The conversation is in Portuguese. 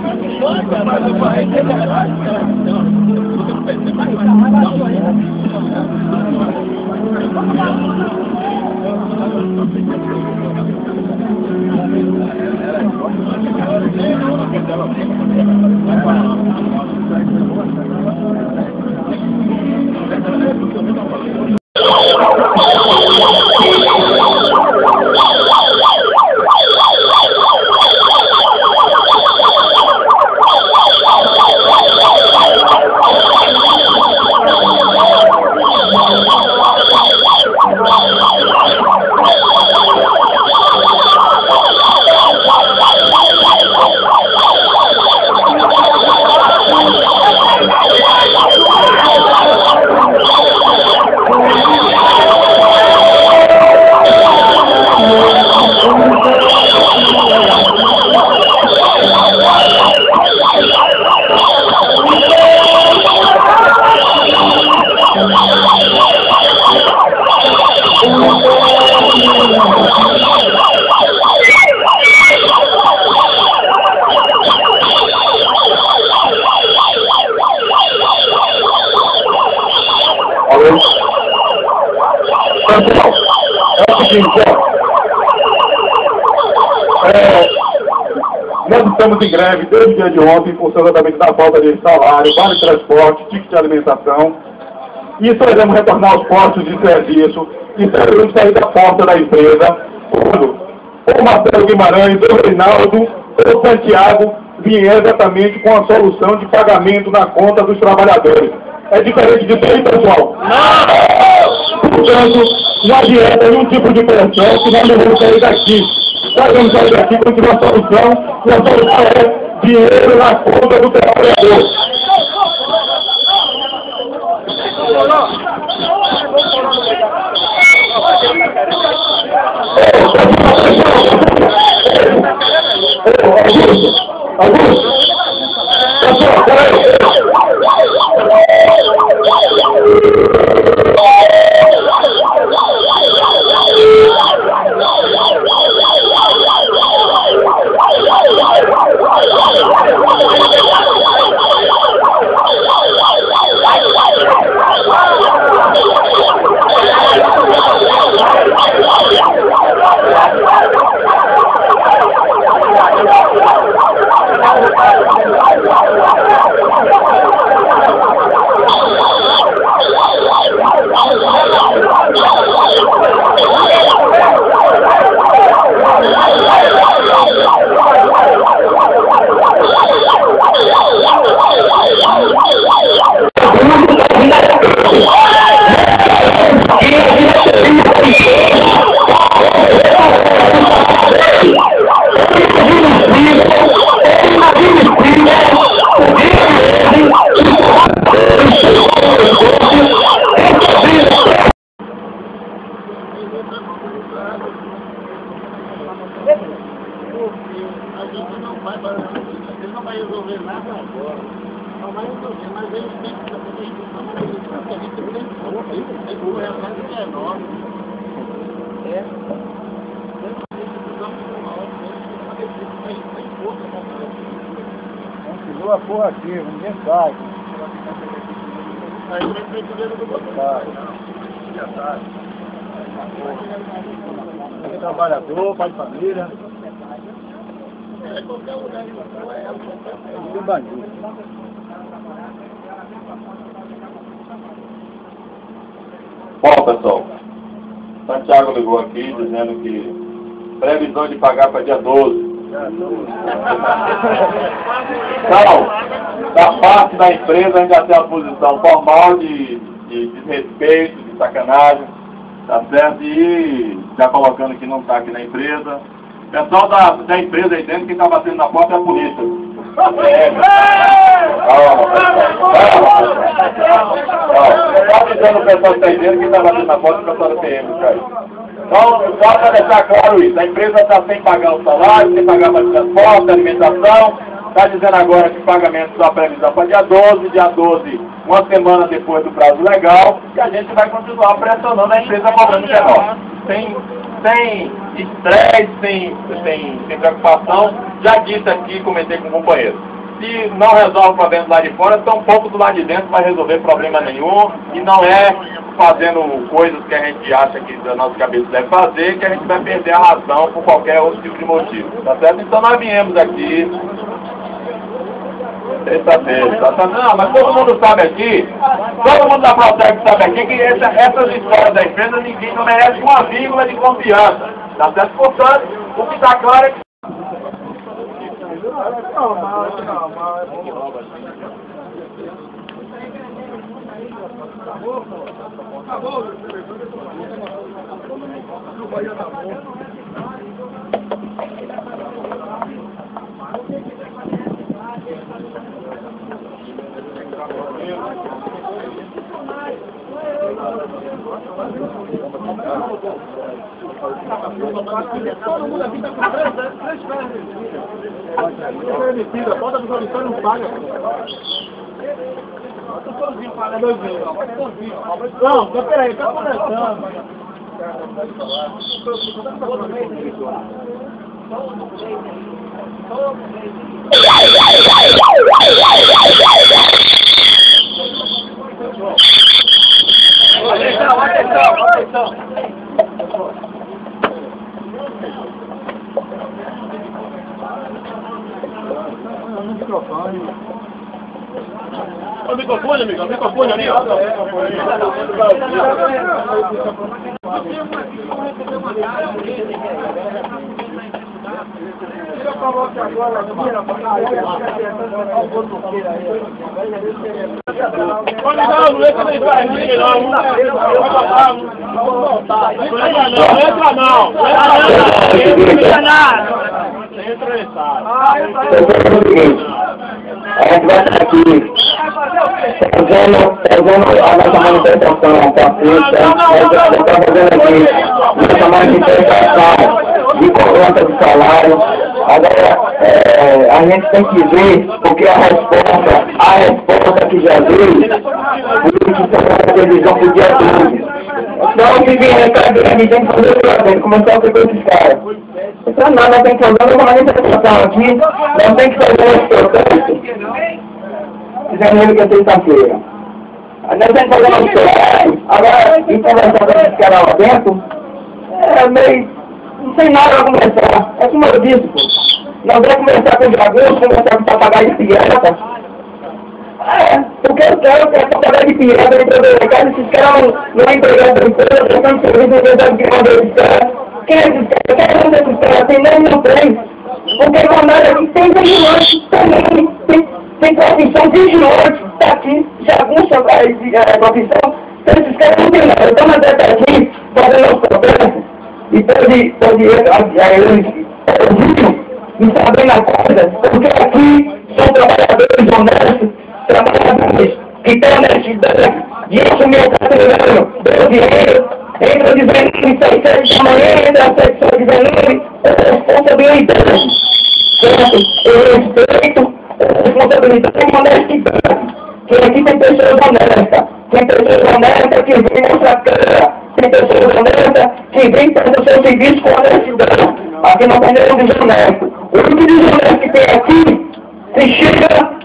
Thank you. Pessoal, é o seguinte. É, nós estamos em greve desde o dia de ontem, em função exatamente da falta de salário, vale transporte, ticket de alimentação. E esperamos retornar aos postos de serviço e esperamos sair da porta da empresa quando o Marcelo Guimarães, o Reinaldo, o Santiago vier exatamente com a solução de pagamento na conta dos trabalhadores. É diferente disso aí, pessoal? Não! Portanto, não adianta nenhum tipo de pressão que nós não vamos sair daqui. Nós vamos sair daqui com uma solução, e a solução é dinheiro na conta do trabalhador. Augusto, Augusto, pessoal, peraí. Não vai, ele não vai resolver nada agora. Não vai resolver, mas eles têm que fazer isso. Porque a gente tem aí, tem é mais que é enorme. É. Continua aqui, ninguém sai. Aí vai ter dinheiro do. Sai. Já sai. Tem trabalhador, pai de família. É qualquer É. Bom, pessoal, Santiago ligou aqui dizendo que previsão de pagar para dia 12. Então, da parte da empresa ainda tem a posição formal de, de desrespeito, de sacanagem, tá certo? E já colocando que não está aqui na empresa. Pessoal da, da empresa aí dentro, quem está batendo na porta é a polícia. É, calma. Calma. Calma. Só avisando o pessoal que está aí dentro, quem está batendo na porta é o pessoal da PM, cara. Então, só para deixar claro isso, a empresa está sem pagar o salário, sem pagar para transporte, alimentação, está dizendo agora que o pagamento só previsão para dia 12, dia 12, uma semana depois do prazo legal, e a gente vai continuar pressionando a empresa cobrando 19. Sem, sem estresse, sem, sem, sem preocupação, já disse aqui, comentei com o companheiro. se não resolve o problema do lado de fora, tão pouco do lado de dentro vai resolver problema nenhum. E não é fazendo coisas que a gente acha que da nossa cabeça deve fazer que a gente vai perder a razão por qualquer outro tipo de motivo. Tá certo? Então nós viemos aqui. Certo? Não, mas todo mundo sabe aqui, todo mundo da Protec sabe aqui que essa, essas histórias da empresa ninguém não merece uma vírgula de confiança. Tá certo? Portanto, o que está claro é que Normal, normal. Todo mundo aqui tá com três, três pernas. É mentira, bota comissão e não paga. Eu tô sozinho pagando dois mil, ó. Vai sozinho, ó. Não, mas peraí, tá conversando. Atenção, No microfone. O microfone, amigo, o microfone ali, ó. Eu agora rapaz. Ah, eu ia o botoqueiro aí. Olha, não, não entra nem pra mim, não. Vamos voltar. Não entra não, não entra não. Não entra nada. Entra aí, sabe. Eu Eu vou fazer o seguinte, a gente vai estar aqui fazendo, fazendo a nossa manifestação nós estamos fazendo aqui nossa manifestação de cobrança de salário. Agora, é, a gente tem que ver, porque a resposta, a resposta que já veio, foi que saiu na televisão pro dia 12. Então, se vier recado, a gente tem que fazer o que que começar a fazer esses caras. Então, não, nós temos que fazer uma manifestação aqui, nós temos que fazer esse protesto fizemos ele que é sexta-feira. Aí nós temos que fazer um horário, agora, e conversar com esses caras lá dentro, é meio, não tem nada pra conversar. É como eu disse, pô. Nós vamos conversar com o Dragão, conversar com papagaio de pirata. É, porque eu quero que é papagaio de pirata dentro da casa, esses caras não, não é empregado da empresa, prestando serviço, não sabe que mandou esses caras. Quem é esses caras? Quem é um desses caras? Tem nem não tem. Porque na nada aqui tem vigilante também, tem, tem profissão vigilante, tá aqui, jagunça, a profissão, então esses caras não tem nada, estamos aqui fazendo os processos, e pode, pode eles, não sabem na coisa, porque aqui são trabalhadores honestos, trabalhadores que têm honestidade, e isso meu patrimônio, deu dinheiro, entra dizendo que sai sete da manhã, entra às sete horas dizendo é responsabilidade, certo? Eu respeito responsabilidade e honestidade. Que aqui tem pessoas honestas, tem pessoas honestas que vêm mostrar cara, tem pessoas honestas que vêm fazer o seu serviço com honestidade. Aqui não tem nenhum desonesto. O único desonesto que tem aqui, se chega,